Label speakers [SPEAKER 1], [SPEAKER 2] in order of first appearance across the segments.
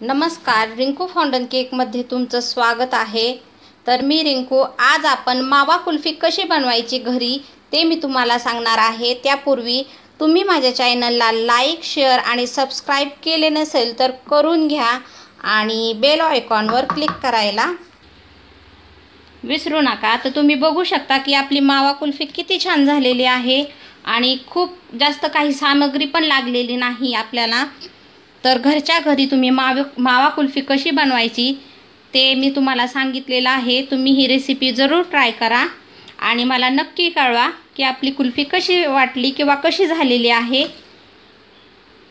[SPEAKER 1] नमस्कार रिंकू फाउंडन केकमध्ये तुमचं स्वागत आहे. तर मी रिंकू आज आपण मावा कुल्फी कशी बनवायची घरी ते मी तुम्हाला सांगणार आहे. त्यापूर्वी तुम्ही माझ्या चॅनलला लाईक शेअर आणि सबस्क्राईब केले नसेल तर करून घ्या आणि बेल आयकॉनवर क्लिक करायला विसरू नका. तर तुम्ही बघू शकता की आपली मावा कुल्फी किती छान झालेली आहे आणि खूप जास्त काही सामग्री पण लागलेली नाही आपल्याला. तर घरच्या घरी तुम्ही माव मावा कुल्फी कशी बनवायची ते मी तुम्हाला सांगितलेलं आहे. तुम्ही ही रेसिपी जरूर ट्राय करा. आणि मला नक्की कळवा की आपली कुल्फी कशी वाटली किंवा कशी झालेली आहे.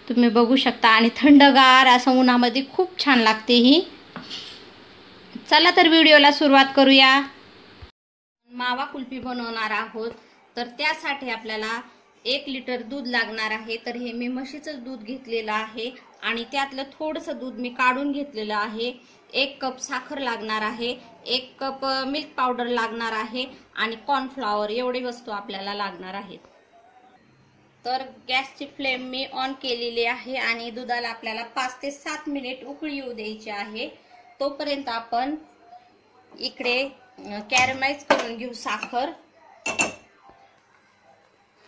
[SPEAKER 1] तुम्ही बघू शकता आणि थंडगार असं उन्हामध्ये खूप छान लागते ही. चला तर व्हिडिओला सुरुवात करूया. मावा कुल्फी बनवणार आहोत. तर त्यासाठी आपल्याला एक लिटर दूध लागणार आहे. तर हे मी म्हशीचं दूध घेतलेलं आहे. आणि त्यातलं थोडंसं दूध मी काढून घेतलेलं आहे. एक कप साखर लागणार आहे. एक कप मिल्क पावडर लागणार आहे आणि कॉर्नफ्लॉवर एवढी वस्तू आपल्याला लागणार आहेत. तर गॅसची फ्लेम मी ऑन केलेली आहे आणि दुधाला आपल्याला पाच ते सात मिनिट उकळी येऊ द्यायची आहे. तोपर्यंत आपण इकडे कॅरमाइज करून घेऊ साखर.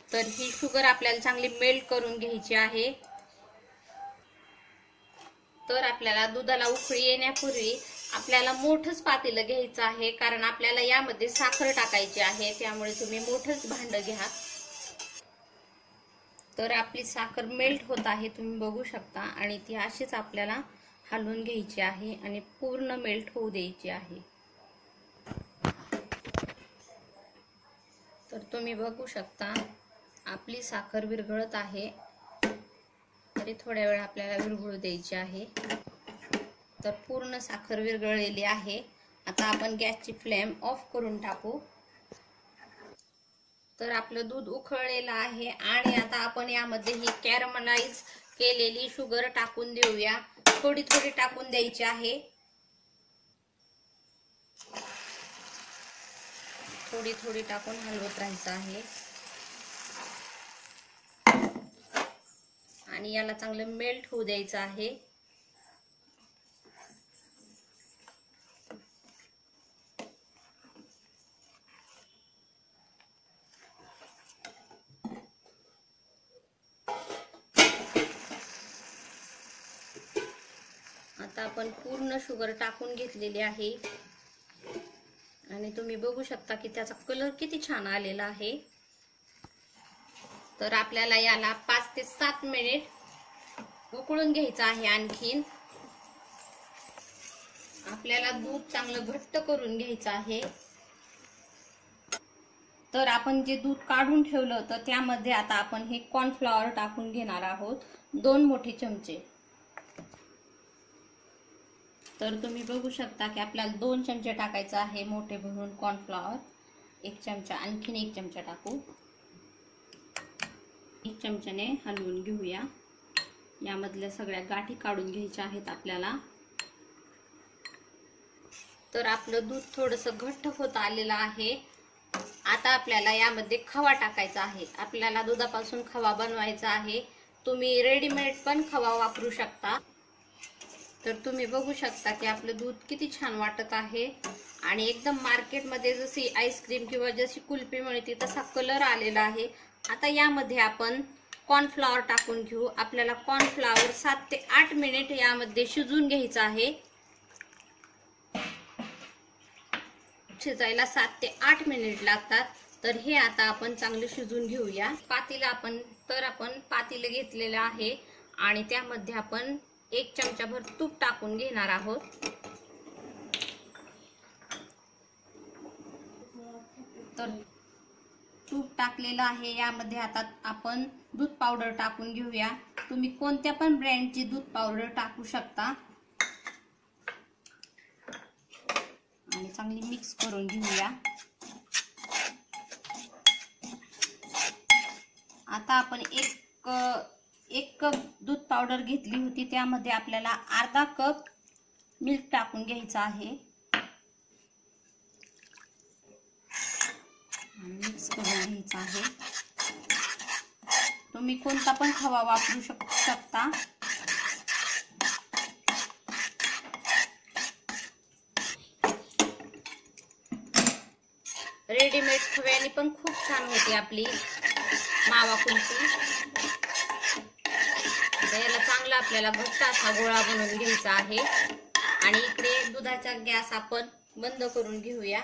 [SPEAKER 1] तर ही शुगर आपल्याला चांगली मेल्ट करून घ्यायची आहे. तर आपल्याला दुधाला उकळी येण्यापूर्वी आपल्याला मोठंच पातेलं घ्यायचं आहे कारण आपल्याला यामध्ये साखर टाकायची आहे त्यामुळे तुम्ही मोठंच भांड घ्या. तर आपली साखर मेल्ट होत आहे तुम्ही बघू शकता आणि ती अशीच आपल्याला हलवून घ्यायची आहे आणि पूर्ण मेल्ट होऊ द्यायची आहे. तर तुम्ही बघू शकता आपली साखर विरघळत आहे. तरी थोड्या वेळ आपल्याला विरघळू द्यायची आहे. तर पूर्ण साखर विरघळलेली आहे. आता आपण गॅसची फ्लेम ऑफ करून टाकू. तर आपलं दूध उखळलेलं आहे आणि आता आपण यामध्ये ही कॅरमलाइज केलेली शुगर टाकून देऊया. थोडी थोडी टाकून द्यायची आहे. थोडी थोडी टाकून हलवत राहायचं आहे. आणि याला चांगलं मेल्ट होऊ द्यायचं आहे. आता आपण पूर्ण शुगर टाकून घेतलेली आहे. आणि तुम्ही बघू शकता की त्याचा कलर किती छान आलेला आहे. तर आपल्याला याला पाच ते सात मिनिट उकळून घ्यायचं आहे आणखीन. आपल्याला दूध चांगलं घट्ट करून घ्यायचं आहे. तर आपण जे दूध काढून ठेवलं होतं त्यामध्ये आता आपण हे कॉर्नफ्लॉवर टाकून घेणार आहोत. दोन मोठे चमचे. तर तुम्ही बघू शकता की आपल्याला दोन चमचे टाकायचं आहे मोठे भरून कॉर्नफ्लॉवर एक चमचा आणखीन एक चमचा टाकू. चमच्याने हलवून घेऊया. यामधल्या सगळ्या गाठी काढून घ्यायच्या आहेत आपल्याला. तर आपलं दूध थोडस घट्ट होत आलेलं आहे. आता आपल्याला यामध्ये खवा टाकायचा आहे. आपल्याला दुधापासून खवा बनवायचा आहे. तुम्ही रेडीमेड पण खवा वापरू शकता. तर तुम्ही बघू शकता की आपलं दूध किती छान वाटत आहे. आणि एकदम मार्केटमध्ये जशी आईस्क्रीम किंवा जशी कुल्फी मिळते तसा कलर आलेला आहे. आता यामध्ये आपण कॉर्नफ्लॉवर टाकून घेऊ. आपल्याला कॉर्नफ्लॉवर सात ते आठ मिनिट यामध्ये शिजून घ्यायचं आहे. शिजायला सात ते आठ मिनिट लागतात. तर हे आता आपण चांगले शिजून घेऊया. पातीला आपण तर आपण पातीला घेतलेलं आहे. आणि त्यामध्ये आपण एक चमचाभर तूप टाकून घेणार आहोत. तर तूप टाकलेलं आहे यामध्ये आता आपण दूध पावडर टाकून घेऊया. तुम्ही कोणत्या पण ब्रँडची दूध पावडर टाकू शकता. आणि चांगली मिक्स करून घेऊया. आता आपण एक एक कप दूध पावडर घेतली होती. त्यामध्ये आपल्याला अर्धा कप मिल्क टाकून घ्यायचं आहे. मिक्स करून घ्यायचा आहे. तुम्ही कोणता पण खवा वापरू शक शकता. रेडीमेड खव्याने पण खूप छान होती आपली मावा कुल्फी याला चांगला आपल्याला घट्ट असा गोळा बनवून घ्यायचा आहे. आणि इकडे दुधाचा गॅस आपण बंद करून घेऊया.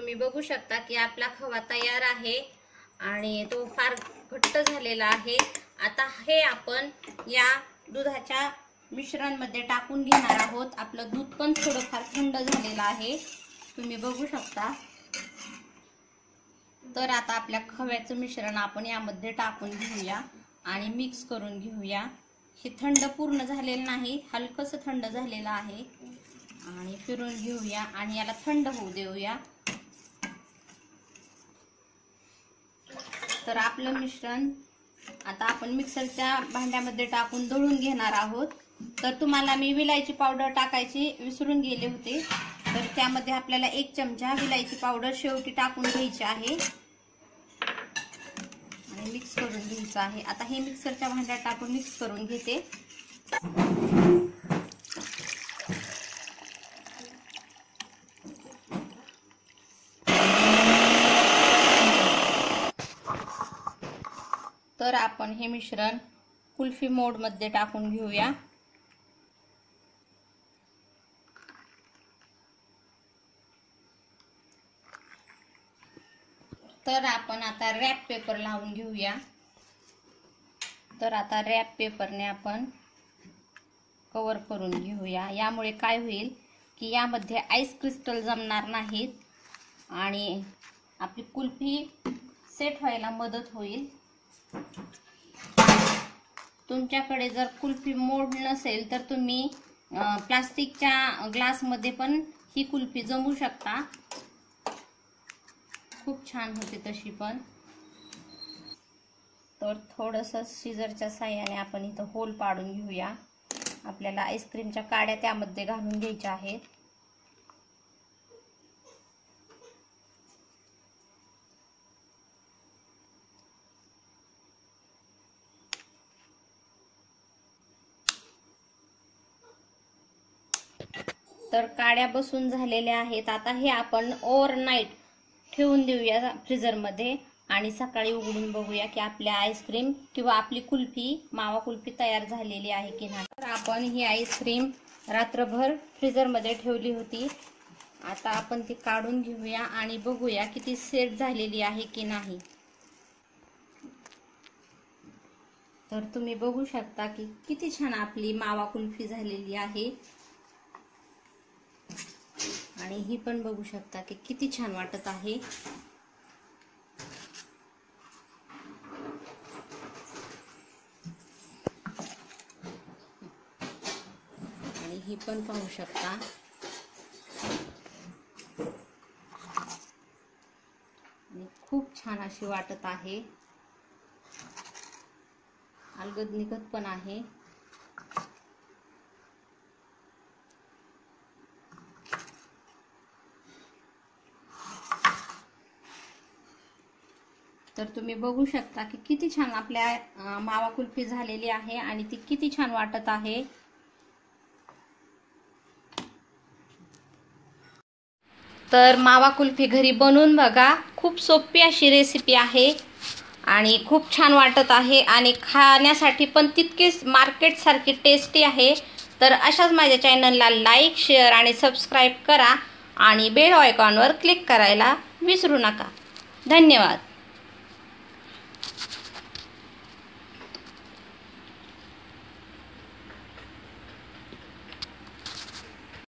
[SPEAKER 1] तुम्ही बघू शकता की आपला खवा तयार आहे आणि तो फार घट्ट झालेला आहे. आता हे आपण या दुधाच्या मिश्रणमध्ये टाकून घेणार आहोत. आपलं दूध पण थोडंफार थंड झालेलं आहे. तुम्ही बघू शकता. तर आता आपल्या खव्याचं मिश्रण आपण यामध्ये टाकून घेऊया आणि मिक्स करून घेऊया. हे थंड पूर्ण झालेलं नाही हलकंसं थंड झालेलं आहे. आणि फिरून घेऊया आणि याला थंड होऊ देऊया. तर आपलं मिश्रण आता आपण मिक्सरच्या भांड्यामध्ये टाकून दळून घेणार आहोत. तर तुम्हाला मी विलायची पावडर टाकायची विसरून गेले होते. तर त्यामध्ये आपल्याला एक चमचा विलायची पावडर शेवटी टाकून घ्यायची आहे. आणि मिक्स करून घ्यायचं आहे. आता हे मिक्सरच्या भांड्यात टाकून मिक्स करून घेते. तर आपण हे मिश्रण कुल्फी मोडमध्ये टाकून घेऊया. तर आपण आता रॅप पेपर लावून घेऊया. तर आता रॅप पेपरने आपण कवर करून घेऊया. यामुळे काय होईल की यामध्ये आईस क्रिस्टल जमणार नाहीत आणि आपली कुल्फी सेट व्हायला मदत होईल. तुमच्याकडे जर कुल्फी मोड नसेल तर तुम्ही प्लास्टिकच्या ग्लासमध्ये पण ही कुल्फी जमू शकता. खूप छान होते तशी पण. तर थोडंसं शिजरच्या साह्याने आपण इथं होल पाडून घेऊया. आपल्याला आईस्क्रीमच्या काड्या त्यामध्ये घालून घ्यायच्या आहेत. तर काड्या बसून झालेल्या आहेत. आता हे आपण ओव्हरनाईट ठेवून देऊया फ्रीजरमध्ये आणि सकाळी उघडून बघूया की आपल्या आईस्क्रीम किंवा आपली कुल्फी मावा कुल्फी तयार झालेली आहे की नाही. तर आपण ही आईस्क्रीम रात्रभर फ्रीजरमध्ये ठेवली होती. आता आपण ती काढून घेऊया आणि बघूया किती सेट झालेली आहे की नाही. तर तुम्ही बघू शकता की किती छान आपली मावा कुल्फी झालेली आहे. आणि ही पण बघू शकता की किती छान वाटत आहे. आणि ही पण पाहू शकता. आणि खूप छान अशी वाटत आहे. अलगद निघत पण आहे. तर तुम्ही बघू शकता की किती छान आपल्या मावा कुल्फी झालेली आहे आणि ती किती छान वाटत आहे. तर मावा कुल्फी घरी बनवून बघा. खूप सोपी अशी रेसिपी आहे आणि खूप छान वाटत आहे आणि खाण्यासाठी पण तितकेच मार्केटसारखी टेस्टी आहे. तर अशाच माझ्या चॅनलला लाईक शेअर आणि सबस्क्राईब करा आणि बेल आयकॉनवर क्लिक करायला विसरू नका. धन्यवाद.